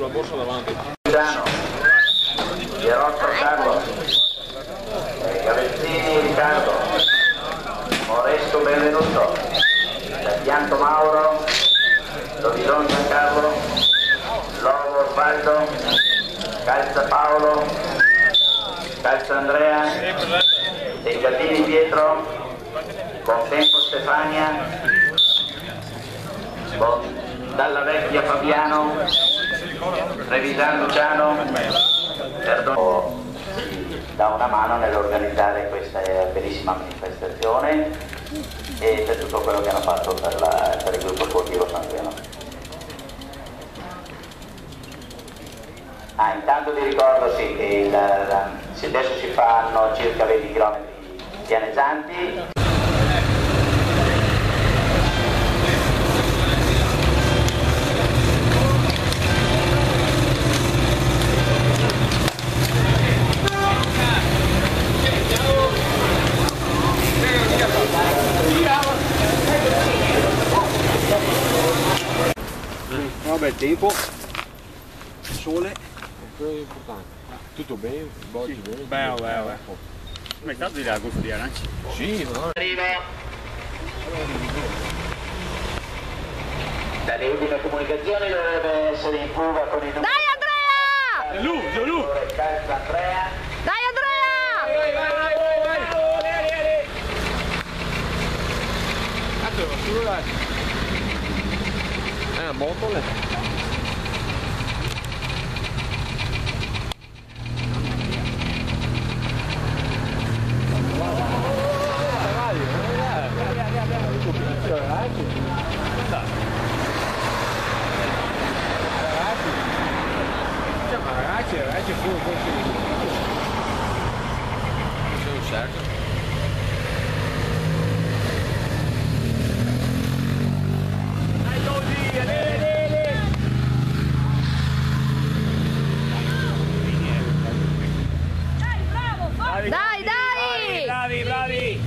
sulla borsa davanti. Milano, Pierotto Carlo, Cavezzini Riccardo, Moresco Benvenuto, Pianto Mauro, Dovillon Giancarlo, Lovo Osvaldo, Calza Paolo, Calza Andrea, Tegatini Pietro, Contempo Stefania, Bon- Dalla Vecchia Fabiano, Trevisan Luciano, perdono, dà una mano nell'organizzare questa bellissima manifestazione e per tutto quello che hanno fatto per, la- per il gruppo sportivo San Piano. Ah, intanto vi ricordo sì, che il- se adesso si fanno circa 20 km pianeggianti, Vabbè, tempo, sole. Quello è importante. Tutto bene? Boggi bene? Beh, beh, beh. Ma è stato di là il gufo di aranci? Sì, no. Arriva. Dalle ultime comunicazioni dovrebbe essere in fuga con il Dai Andrea! Giù! Calza Andrea. Dai Andrea! Eh, motole. Ragazzi, ragazzi, fu C'è un cerco. Dai, dai! Bravi, bravi!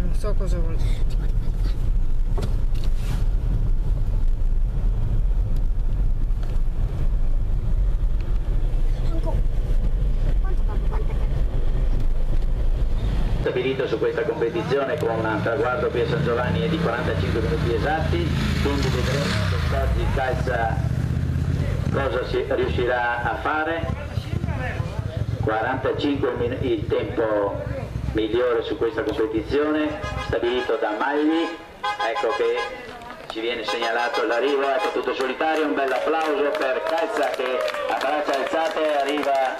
Non so cosa vuol dire. Stabilito su questa competizione con un traguardo a San Giovanni di 45 minuti esatti, quindi vedremo quest'oggi calza cosa si riuscirà a fare. 45 min- il tempo migliore su questa competizione, stabilito da Magli, ecco che ci viene segnalato l'arrivo, ecco tutto solitario, un bel applauso per Calza che a braccia alzate arriva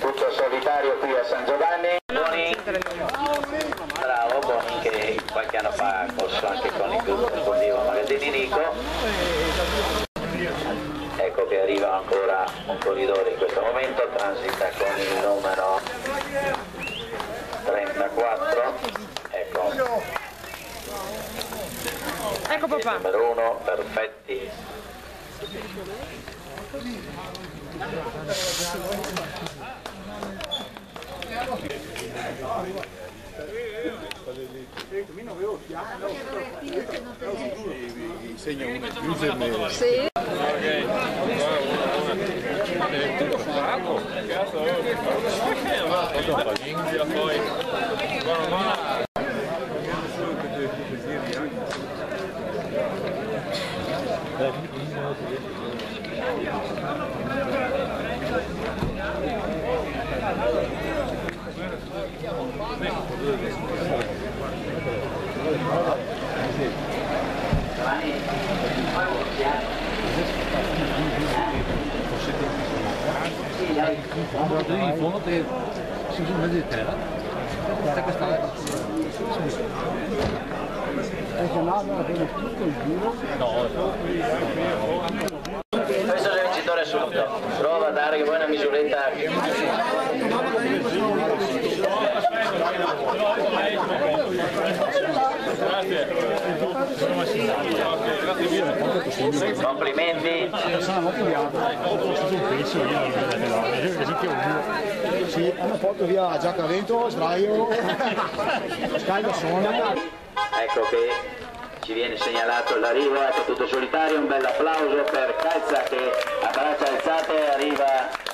tutto solitario qui a San Giovanni. Boni, bravo Boni che qualche anno fa corso anche con il gruppo sportivo Magazzini Nico. Ecco che arriva ancora un corridore in questo momento, transita con il numero 34. Ecco, Ecco papà. numero 1, perfetti. Sì. Ja, in fondo te si usa in mezzo di terra questa questa Questo è il vincitore assoluto. Prova a dare che poi una misuretta. Complimenti. Sì, hanno portato via giacca a vento, sdraio, scalda suona. Ecco che ci viene segnalato l'arrivo, ecco tutto solitario, un bel applauso per Calza che a braccia alzate arriva